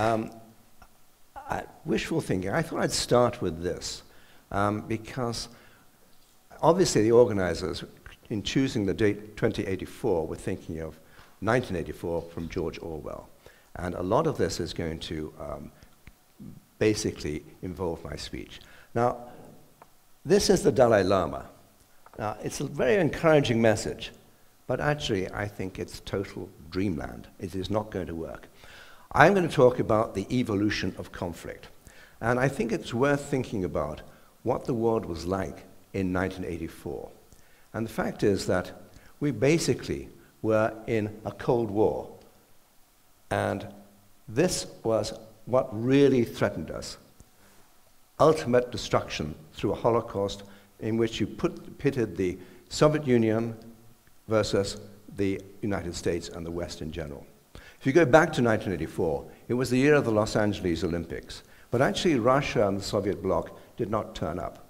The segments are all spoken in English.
Um, I, wishful thinking. I thought I'd start with this um, because obviously the organizers, in choosing the date 2084, were thinking of 1984 from George Orwell. And a lot of this is going to um, basically involve my speech. Now, this is the Dalai Lama. Now, it's a very encouraging message, but actually, I think it's total dreamland. It is not going to work. I'm going to talk about the evolution of conflict. And I think it's worth thinking about what the world was like in 1984. And the fact is that we basically were in a Cold War. And this was what really threatened us ultimate destruction through a Holocaust in which you put, pitted the Soviet Union versus the United States and the West in general. If you go back to 1984, it was the year of the Los Angeles Olympics, but actually Russia and the Soviet bloc did not turn up.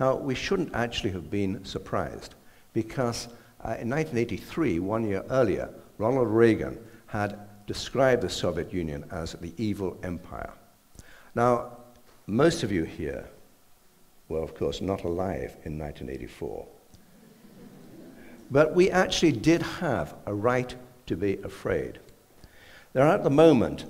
Now, we shouldn't actually have been surprised because uh, in 1983, one year earlier, Ronald Reagan had described the Soviet Union as the evil empire. Now, most of you here were, of course, not alive in 1984. But we actually did have a right to be afraid. There are at the moment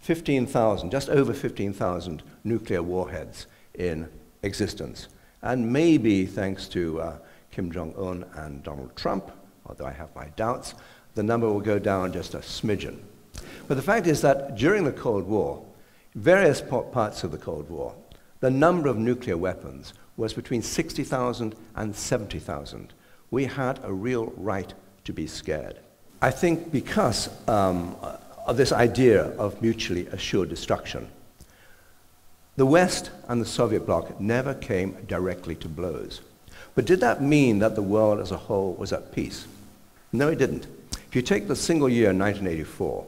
15,000, just over 15,000 nuclear warheads in existence. And maybe thanks to uh, Kim Jong un and Donald Trump, although I have my doubts, the number will go down just a smidgen. But the fact is that during the Cold War, various parts of the Cold War, the number of nuclear weapons was between 60,000 and 70,000. We had a real right to be scared. I think because um, of this idea of mutually assured destruction, the West and the Soviet bloc never came directly to blows. But did that mean that the world as a whole was at peace? No, it didn't. If you take the single year 1984,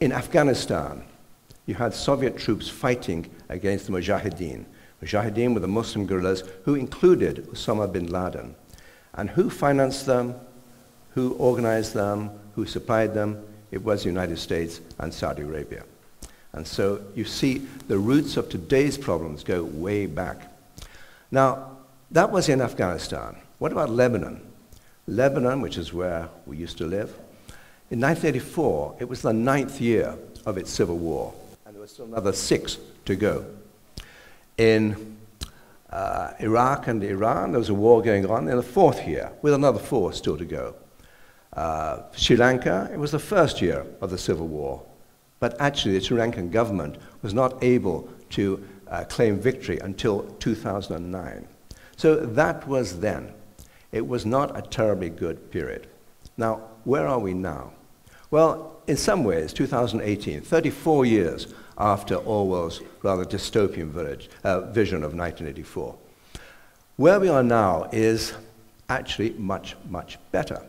in Afghanistan, you had Soviet troops fighting against the Mujahideen. Mujahideen were the Muslim guerrillas who included Osama bin Laden. And who financed them? Who organized them? Who supplied them? It was the United States and Saudi Arabia. And so you see the roots of today's problems go way back. Now, that was in Afghanistan. What about Lebanon? Lebanon, which is where we used to live, in 1984, it was the ninth year of its civil war and there was still another six to go. In uh, Iraq and Iran, there was a war going on in the fourth year, with another four still to go. Uh, Sri Lanka, it was the first year of the civil war. But actually, the Sri Lankan government was not able to uh, claim victory until 2009. So that was then. It was not a terribly good period. Now, where are we now? Well, in some ways, 2018, 34 years after Orwell's rather dystopian village, uh, vision of 1984. Where we are now is actually much, much better.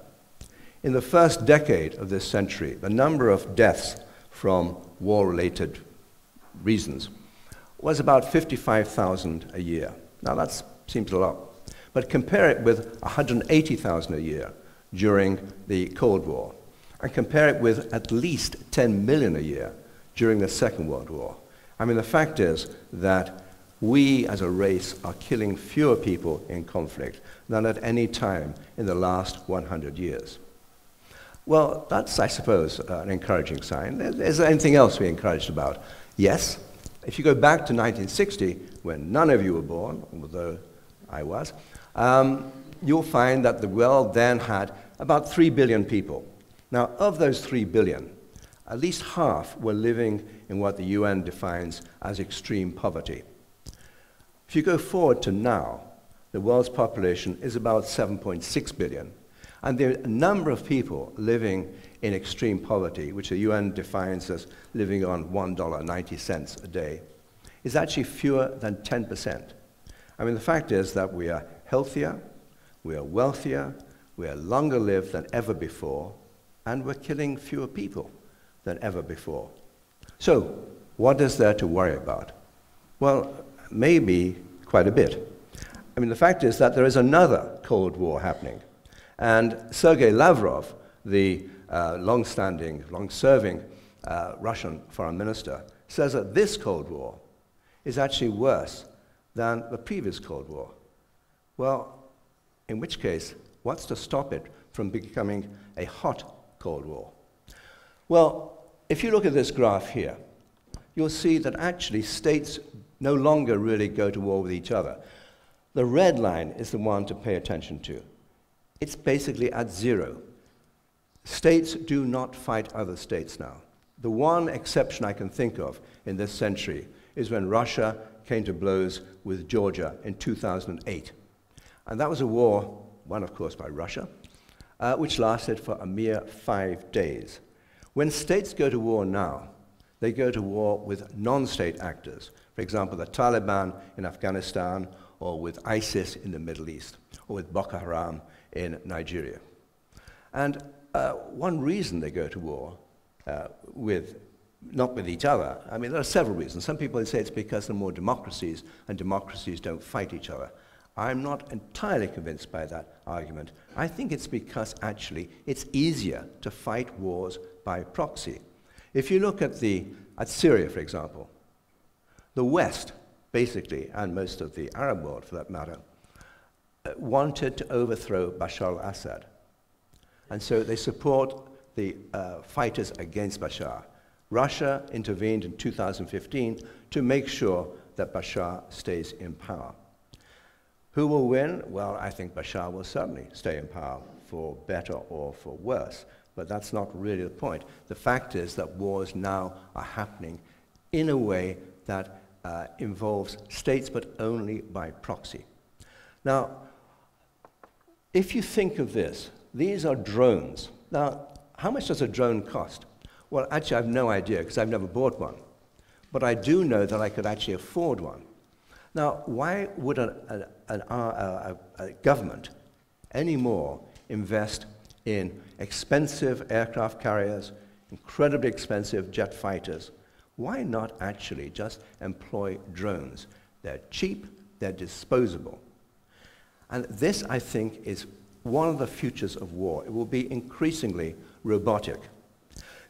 In the first decade of this century, the number of deaths from war related reasons was about 55,000 a year. Now that seems a lot. But compare it with 180,000 a year during the Cold War, and compare it with at least 10 million a year during the Second World War. I mean, the fact is that we as a race are killing fewer people in conflict than at any time in the last 100 years. Well, that's, I suppose, uh, an encouraging sign. Is there anything else we're encouraged about? Yes. If you go back to 1960, when none of you were born, although I was, um, you'll find that the world then had about 3 billion people. Now, of those 3 billion, at least half were living in what the UN defines as extreme poverty. If you go forward to now, the world's population is about 7.6 billion, and the number of people living in extreme poverty, which the UN defines as living on $1.90 a day, is actually fewer than 10%. I mean, the fact is that we are healthier, we are wealthier, we are longer lived than ever before, and we're killing fewer people than ever before. So, what is there to worry about? Well, maybe quite a bit. I mean, the fact is that there is another Cold War happening. And Sergei Lavrov, the uh, long standing, long serving uh, Russian foreign minister, says that this Cold War is actually worse than the previous Cold War. Well, in which case, what's to stop it from becoming a hot Cold War? Well, if you look at this graph here, you'll see that actually states no longer really go to war with each other. The red line is the one to pay attention to. It's basically at zero. States do not fight other states now. The one exception I can think of in this century is when Russia came to blows with Georgia in 2008. And that was a war, won, of course, by Russia, uh, which lasted for a mere five days. When states go to war now, they go to war with non state actors, for example, the Taliban in Afghanistan, or with ISIS in the Middle East, or with Boko Haram in Nigeria. And uh, one reason they go to war uh, with, not with each other, I mean, there are several reasons. Some people say it's because there are more democracies, and democracies don't fight each other. I'm not entirely convinced by that argument. I think it's because actually it's easier to fight wars by proxy. If you look at, the, at Syria, for example, the West, basically, and most of the Arab world for that matter, wanted to overthrow Bashar al Assad. And so they support the uh, fighters against Bashar. Russia intervened in 2015 to make sure that Bashar stays in power. Who will win? Well, I think Bashar will certainly stay in power for better or for worse, but that's not really the point. The fact is that wars now are happening in a way that uh, involves states, but only by proxy. Now, if you think of this, these are drones. Now, how much does a drone cost? Well, actually, I have no idea because I've never bought one. But I do know that I could actually afford one. Now, why would a, a, uh, a, a government anymore invest in expensive aircraft carriers, incredibly expensive jet fighters? Why not actually just employ drones? They're cheap, they're disposable. And this, I think, is one of the futures of war. It will be increasingly robotic.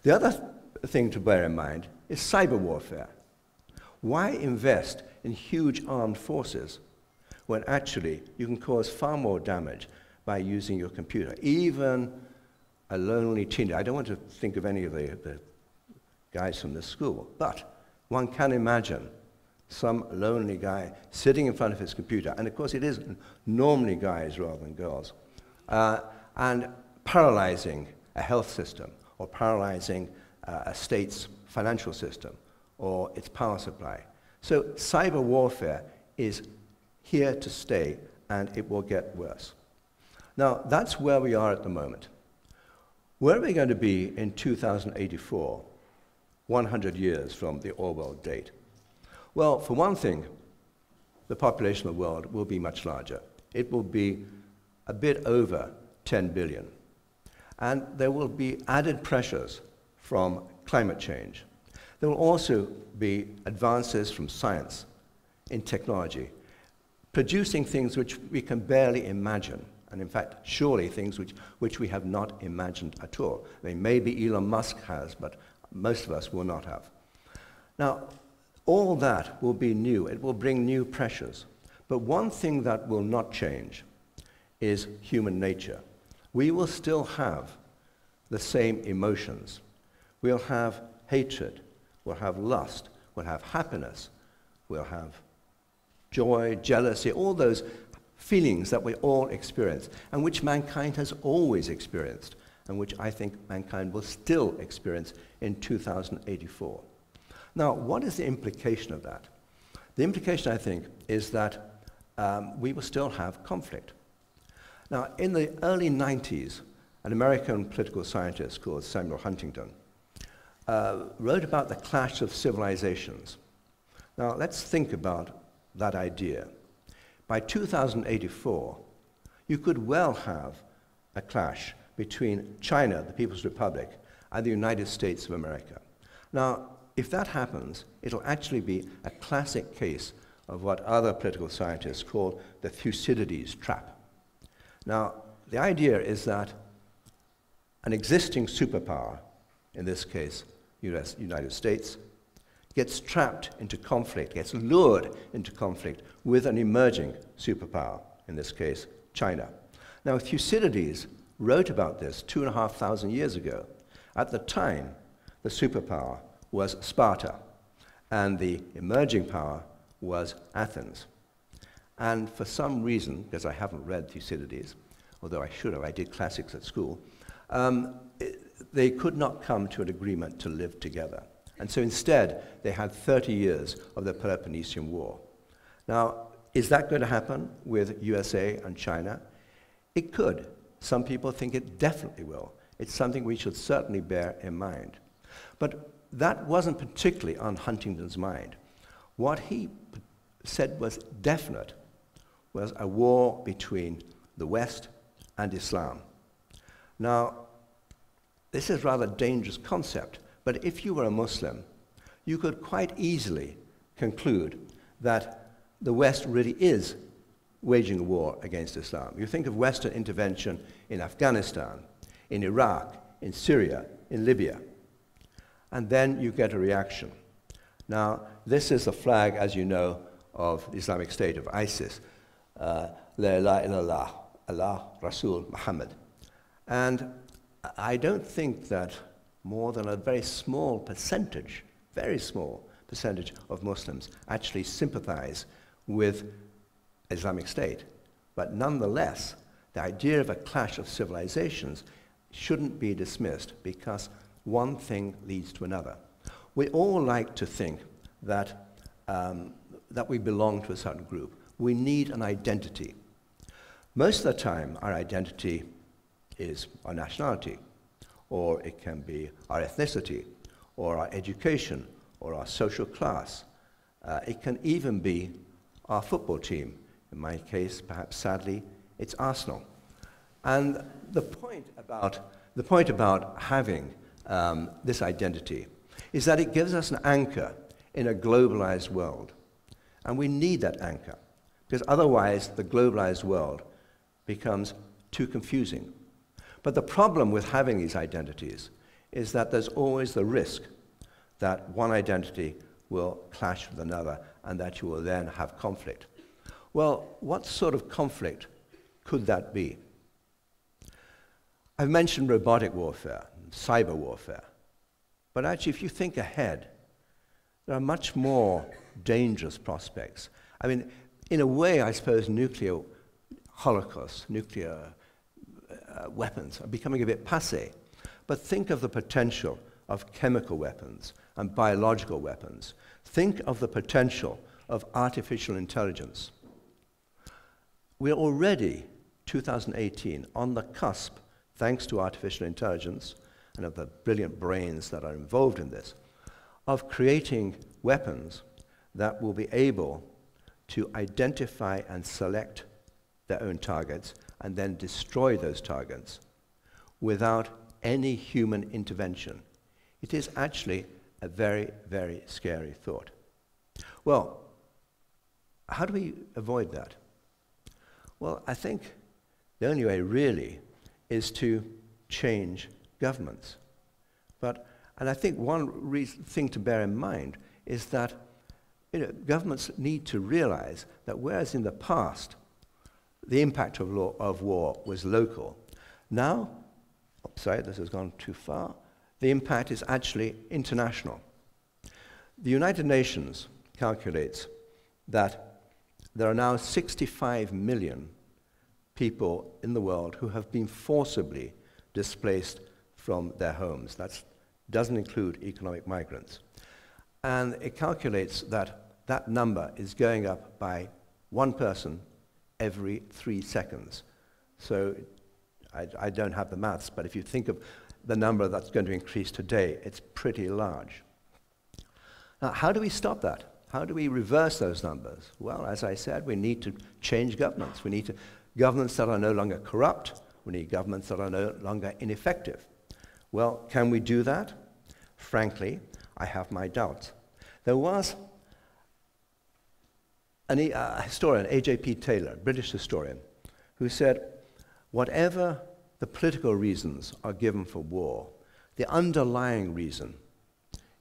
The other thing to bear in mind is cyber warfare. Why invest in huge armed forces when actually you can cause far more damage by using your computer? Even a lonely teenager, I don't want to think of any of the, the guys from the school, but one can imagine some lonely guy sitting in front of his computer, and of course it is normally guys rather than girls, uh, and paralyzing a health system or paralyzing uh, a state's financial system or its power supply. So cyber warfare is here to stay and it will get worse. Now, that's where we are at the moment. Where are we going to be in 2084, 100 years from the Orwell date? Well, for one thing, the population of the world will be much larger. It will be a bit over 10 billion. And there will be added pressures from climate change. There will also be advances from science in technology, producing things which we can barely imagine, and in fact, surely things which, which we have not imagined at all. I mean, maybe Elon Musk has, but most of us will not have. Now, all that will be new. It will bring new pressures. But one thing that will not change is human nature. We will still have the same emotions. We'll have hatred, we'll have lust, we'll have happiness, we'll have joy, jealousy, all those feelings that we all experience and which mankind has always experienced and which I think mankind will still experience in 2084. Now, what is the implication of that? The implication, I think, is that um, we will still have conflict. Now, in the early 90s, an American political scientist called Samuel Huntington uh, wrote about the clash of civilizations. Now, let's think about that idea. By 2084, you could well have a clash between China, the People's Republic, and the United States of America. Now, if that happens, it'll actually be a classic case of what other political scientists call the Thucydides trap. Now, the idea is that an existing superpower, in this case US, United States, gets trapped into conflict, gets lured into conflict with an emerging superpower, in this case, China. Now, Thucydides wrote about this two and a half thousand years ago. At the time, the superpower was Sparta, and the emerging power was Athens. And for some reason, because I haven't read Thucydides, although I should have, I did classics at school, um, it, they could not come to an agreement to live together. And so instead, they had 30 years of the Peloponnesian War. Now, is that going to happen with USA and China? It could. Some people think it definitely will. It's something we should certainly bear in mind. But that wasn't particularly on Huntington's mind. What he said was definite was a war between the West and Islam. Now, this is a rather dangerous concept, but if you were a Muslim, you could quite easily conclude that the West really is waging a war against Islam. You think of Western intervention in Afghanistan, in Iraq, in Syria, in Libya, and then you get a reaction. Now, this is the flag, as you know, of the Islamic State, of ISIS. Uh, La ilaha illallah, Allah, Rasul, Muhammad. And I don't think that more than a very small percentage, very small percentage of Muslims actually sympathize with Islamic State. But nonetheless, the idea of a clash of civilizations shouldn't be dismissed because one thing leads to another. We all like to think that, um, that we belong to a certain group. We need an identity. Most of the time, our identity is our nationality, or it can be our ethnicity, or our education, or our social class. Uh, it can even be our football team. In my case, perhaps sadly, it's Arsenal. And the point about, the point about having um, this identity is that it gives us an anchor in a globalized world. And we need that anchor, because otherwise the globalized world becomes too confusing. But the problem with having these identities is that there's always the risk that one identity will clash with another and that you will then have conflict. Well, what sort of conflict could that be? I've mentioned robotic warfare, cyber warfare. But actually, if you think ahead, there are much more dangerous prospects. I mean, in a way, I suppose nuclear holocaust, nuclear uh, weapons are becoming a bit passe. But think of the potential of chemical weapons and biological weapons. Think of the potential of artificial intelligence. We're already, 2018, on the cusp, thanks to artificial intelligence and of the brilliant brains that are involved in this, of creating weapons that will be able to identify and select their own targets and then destroy those targets without any human intervention. It is actually a very, very scary thought. Well, how do we avoid that? Well, I think the only way really is to change governments. But, and I think one thing to bear in mind is that you know, governments need to realize that whereas in the past the impact of, law, of war was local, now, oh, sorry, this has gone too far, the impact is actually international. The United Nations calculates that there are now 65 million people in the world who have been forcibly displaced from their homes. That doesn't include economic migrants. And it calculates that that number is going up by one person every three seconds. So I, I, don't have the maths, but if you think of the number that's going to increase today, it's pretty large. Now, how do we stop that? How do we reverse those numbers? Well, as I said, we need to change governments. We need to, governments that are no longer corrupt. We need governments that are no longer ineffective. Well, can we do that? Frankly, I have my doubts. There was an, uh, a historian, A.J.P. Taylor, British historian, who said, whatever the political reasons are given for war, the underlying reason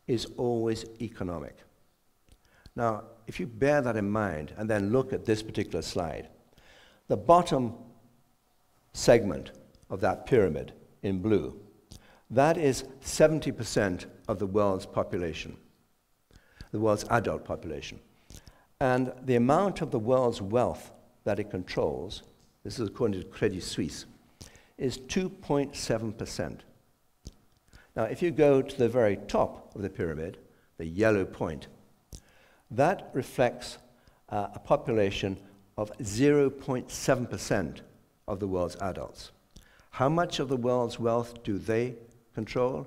is always economic. Now, if you bear that in mind and then look at this particular slide, the bottom segment of that pyramid in blue, that is 70% of the world's population, the world's adult population. And the amount of the world's wealth that it controls, this is according to Credit Suisse, is 2.7%. Now, if you go to the very top of the pyramid, the yellow point, that reflects uh, a population of 0.7% of the world's adults. How much of the world's wealth do they control?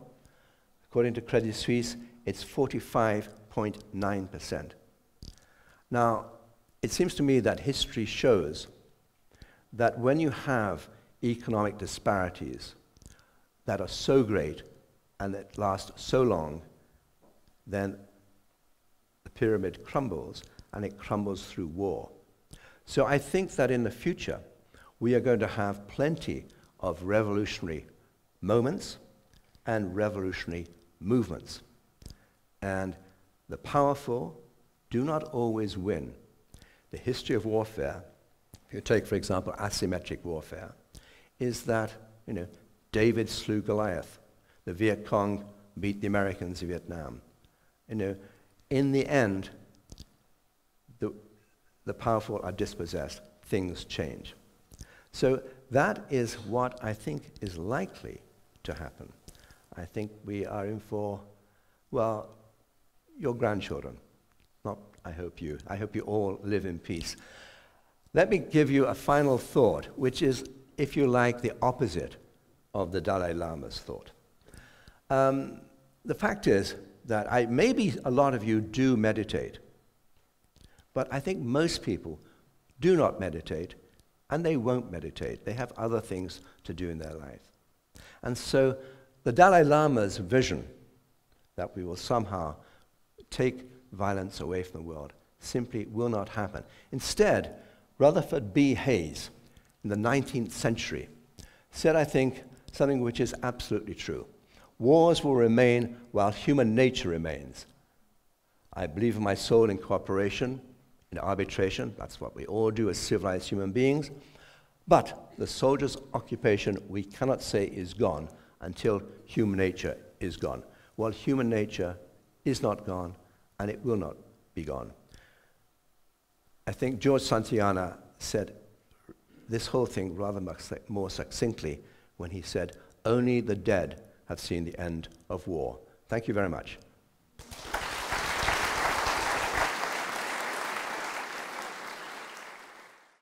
According to Credit Suisse, it's 45.9%. Now, it seems to me that history shows that when you have economic disparities that are so great and that last so long, then the pyramid crumbles and it crumbles through war. So I think that in the future, we are going to have plenty of revolutionary moments and revolutionary movements. And the powerful do not always win. The history of warfare, if you take, for example, asymmetric warfare, is that, you know, David slew Goliath. The Viet Cong beat the Americans in Vietnam. You know, in the end, the, the powerful are dispossessed. Things change. So that is what I think is likely to happen. I think we are in for, well, your grandchildren. Not, I hope you. I hope you all live in peace. Let me give you a final thought, which is, if you like, the opposite of the Dalai Lama's thought. Um, the fact is that I, maybe a lot of you do meditate, but I think most people do not meditate and they won't meditate. They have other things to do in their life. And so the Dalai Lama's vision that we will somehow take violence away from the world simply will not happen. Instead, Rutherford B. Hayes in the 19th century said, I think, something which is absolutely true. Wars will remain while human nature remains. I believe in my soul in cooperation, in arbitration. That's what we all do as civilized human beings. But the soldier's occupation, we cannot say is gone until human nature is gone. Well, human nature is not gone, and it will not be gone. I think George Santayana said this whole thing rather more succinctly when he said, Only the dead have seen the end of war. Thank you very much.